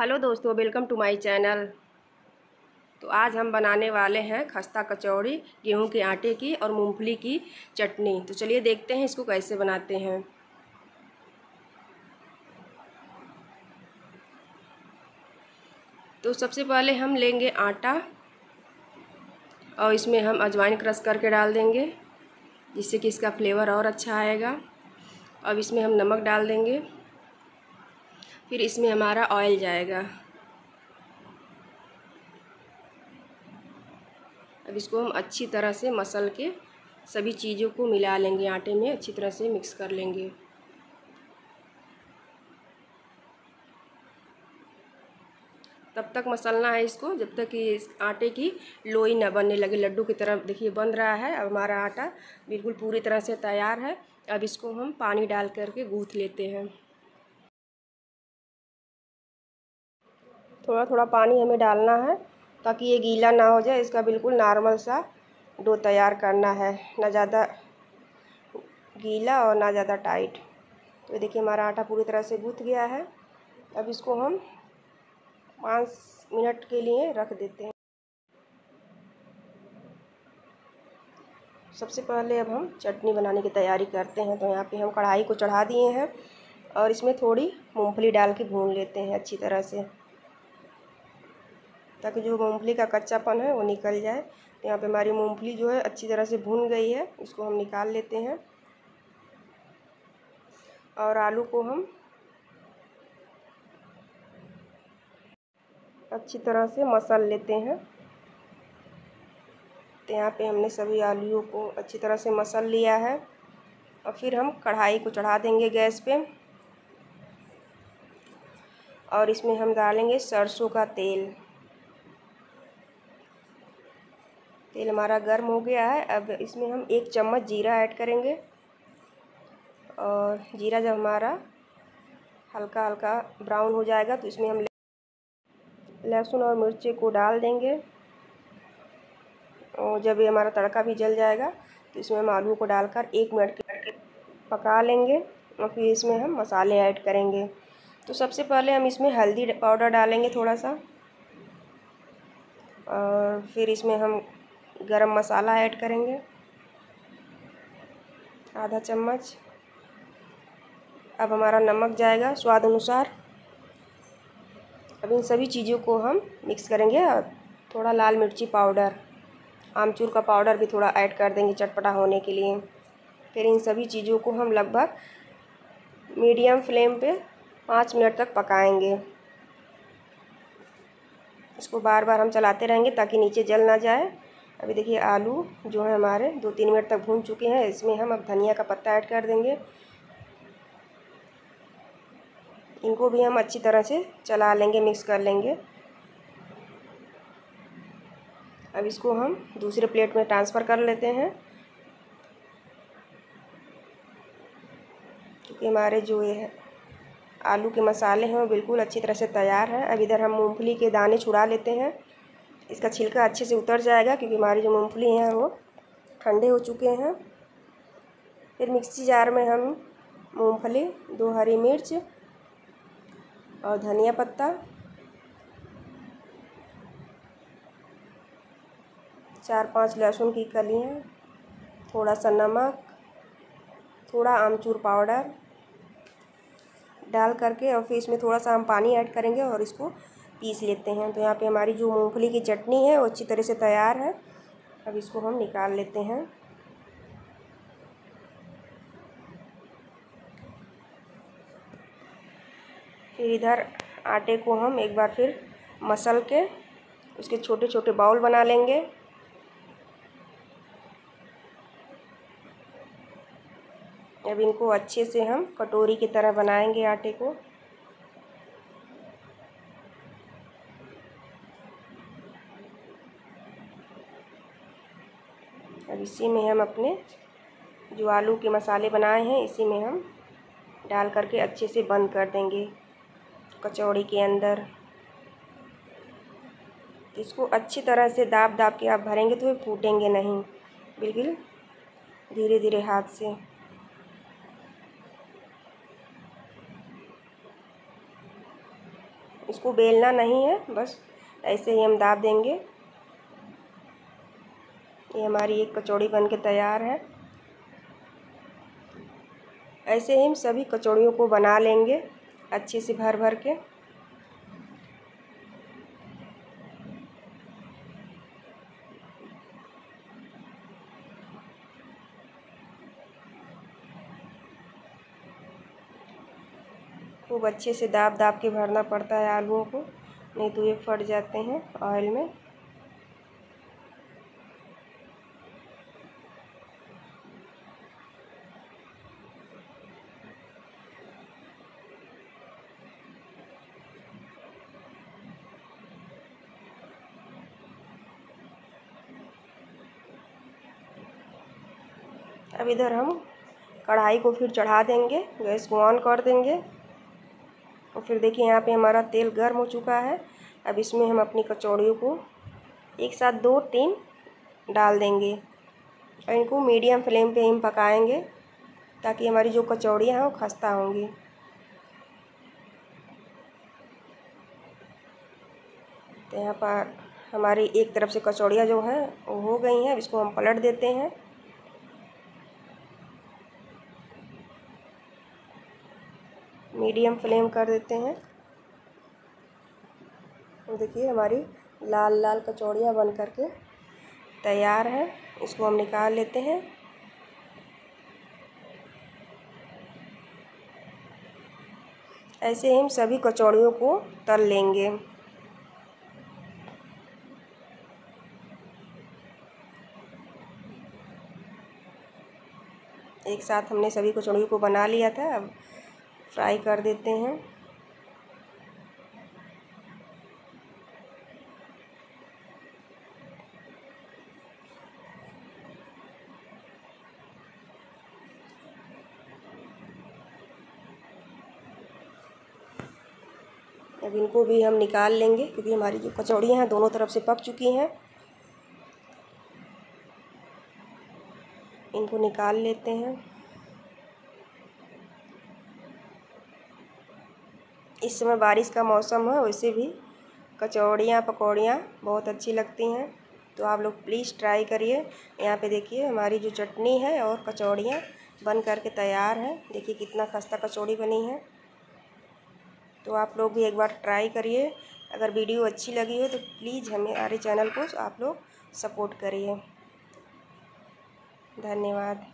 Hello दोस्तों welcome to my channel तो आज हम बनाने वाले हैं खस्ता कचौड़ी, गेहूँ के आटे की और मूंगफली की चटनी। तो चलिए देखते हैं इसको कैसे बनाते हैं। तो सबसे पहले हम लेंगे आटा और इसमें हम अजवाइन क्रश करके डाल देंगे, जिससे कि इसका फ्लेवर और अच्छा आएगा। अब इसमें हम नमक डाल देंगे। फिर इसमें हमारा ऑयल जाएगा। अब इसको हम अच्छी तरह से मसल के सभी चीज़ों को मिला लेंगे आटे में, अच्छी तरह से मिक्स कर लेंगे। तब तक मसलना है इसको, जब तक कि इस आटे की लोई न बनने लगे। लड्डू की तरह देखिए, बन रहा है। अब हमारा आटा बिल्कुल पूरी तरह से तैयार है। अब इसको हम पानी डाल करके गूँथ लेते हैं। थोड़ा थोड़ा पानी हमें डालना है ताकि ये गीला ना हो जाए। इसका बिल्कुल नॉर्मल सा डो तैयार करना है। ना ज़्यादा गीला और ना ज़्यादा टाइट। तो देखिए हमारा आटा पूरी तरह से गूँथ गया है। अब इसको हम पाँच मिनट के लिए रख देते हैं। सबसे पहले अब हम चटनी बनाने की तैयारी करते हैं। तो यहाँ पे हम कढ़ाई को चढ़ा दिए हैं और इसमें थोड़ी मूंगफली डाल के भून लेते हैं अच्छी तरह से। ताकि जो मूंगफली का कच्चापन है वो निकल जाए। तो यहाँ पे हमारी मूंगफली जो है अच्छी तरह से भून गई है, इसको हम निकाल लेते हैं। और आलू को हम अच्छी तरह से मसल लेते हैं। तो यहाँ पे हमने सभी आलूओं को अच्छी तरह से मसल लिया है। और फिर हम कढ़ाई को चढ़ा देंगे गैस पे। और इसमें हम डालेंगे सरसों का तेल। तेल हमारा गर्म हो गया है। अब इसमें हम एक चम्मच जीरा ऐड करेंगे। और जीरा जब हमारा हल्का हल्का ब्राउन हो जाएगा तो इसमें हम लहसुन और मिर्ची को डाल देंगे। और जब ये हमारा तड़का भी जल जाएगा तो इसमें हम आलू को डालकर एक मिनट के पका लेंगे। और फिर इसमें हम मसाले ऐड करेंगे। तो सबसे पहले हम इसमें हल्दी पाउडर डालेंगे थोड़ा सा। और फिर इसमें हम गरम मसाला ऐड करेंगे। आधा चम्मच। अब हमारा नमक जाएगा स्वाद अनुसार। अब इन सभी चीज़ों को हम मिक्स करेंगे और थोड़ा लाल मिर्ची पाउडर, आमचूर का पाउडर भी थोड़ा ऐड कर देंगे चटपटा होने के लिए। फिर इन सभी चीज़ों को हम लगभग मीडियम फ्लेम पे पाँच मिनट तक पकाएँगे। इसको बार बार हम चलाते रहेंगे ताकि नीचे जल ना जाए। अभी देखिए आलू जो है हमारे दो तीन मिनट तक भून चुके हैं, इसमें हम अब धनिया का पत्ता ऐड कर देंगे। इनको भी हम अच्छी तरह से चला लेंगे, मिक्स कर लेंगे। अब इसको हम दूसरे प्लेट में ट्रांसफ़र कर लेते हैं। क्योंकि हमारे जो ये आलू के मसाले हैं, वो बिल्कुल अच्छी तरह से तैयार हैं। अब इधर हम मूंगफली के दाने छुड़ा लेते हैं। इसका छिलका अच्छे से उतर जाएगा क्योंकि हमारी जो मूँगफली हैं वो ठंडे हो चुके हैं। फिर मिक्सी जार में हम मूँगफली, दो हरी मिर्च और धनिया पत्ता, चार पाँच लहसुन की कलियाँ थोड़ा सा नमक, थोड़ा आमचूर पाउडर डाल करके और फिर इसमें थोड़ा सा हम पानी ऐड करेंगे और इसको पीस लेते हैं। तो यहाँ पे हमारी जो मूंगफली की चटनी है, वो अच्छी तरह से तैयार है। अब इसको हम निकाल लेते हैं। फिर इधर आटे को हम एक बार फिर मसल के उसके छोटे छोटे बाउल बना लेंगे। अब इनको अच्छे से हम कटोरी की तरह बनाएँगे आटे को। अब इसी में हम अपने जो आलू के मसाले बनाए हैं, इसी में हम डाल करके अच्छे से बंद कर देंगे कचौड़ी के अंदर। इसको अच्छी तरह से दाब दाब के आप भरेंगे तो ये फूटेंगे नहीं, बिल्कुल धीरे धीरे हाथ से। इसको बेलना नहीं है, बस ऐसे ही हम दाब देंगे। ये हमारी एक कचौड़ी बन के तैयार है। ऐसे ही हम सभी कचौड़ियों को बना लेंगे अच्छे से भर भर के। खूब अच्छे से दाब दाब के भरना पड़ता है आलूओं को, नहीं तो ये फट जाते हैं ऑयल में। अब इधर हम कढ़ाई को फिर चढ़ा देंगे, गैस को ऑन कर देंगे। और फिर देखिए यहाँ पे हमारा तेल गर्म हो चुका है। अब इसमें हम अपनी कचौड़ियों को एक साथ दो तीन डाल देंगे और इनको मीडियम फ्लेम पे हम पकाएँगे ताकि हमारी जो कचौड़ियाँ हैं वो खस्ता होंगी। तो यहाँ पर हमारी एक तरफ़ से कचौड़ियाँ जो हैं वो हो गई हैं। अब इसको हम पलट देते हैं। मीडियम फ्लेम कर देते हैं। देखिए, हमारी लाल लाल कचौड़ियाँ बन करके तैयार है। इसको हम निकाल लेते हैं। ऐसे ही हम सभी कचौड़ियों को तल लेंगे। एक साथ हमने सभी कचौड़ियों को बना लिया था। अब फ्राई कर देते हैं। अब इनको भी हम निकाल लेंगे, क्योंकि हमारी जो कचौड़ियाँ हैं दोनों तरफ़ से पक चुकी हैं। इनको निकाल लेते हैं। इस समय बारिश का मौसम है, वैसे भी कचौड़ियाँ, पकौड़ियाँ बहुत अच्छी लगती हैं। तो आप लोग प्लीज़ ट्राई करिए। यहाँ पे देखिए, हमारी जो चटनी है और कचौड़ियाँ बन करके तैयार हैं। देखिए कितना खस्ता कचौड़ी बनी है। तो आप लोग भी एक बार ट्राई करिए। अगर वीडियो अच्छी लगी हो तो प्लीज़ हमें, हमारे चैनल को आप लोग सपोर्ट करिए। धन्यवाद।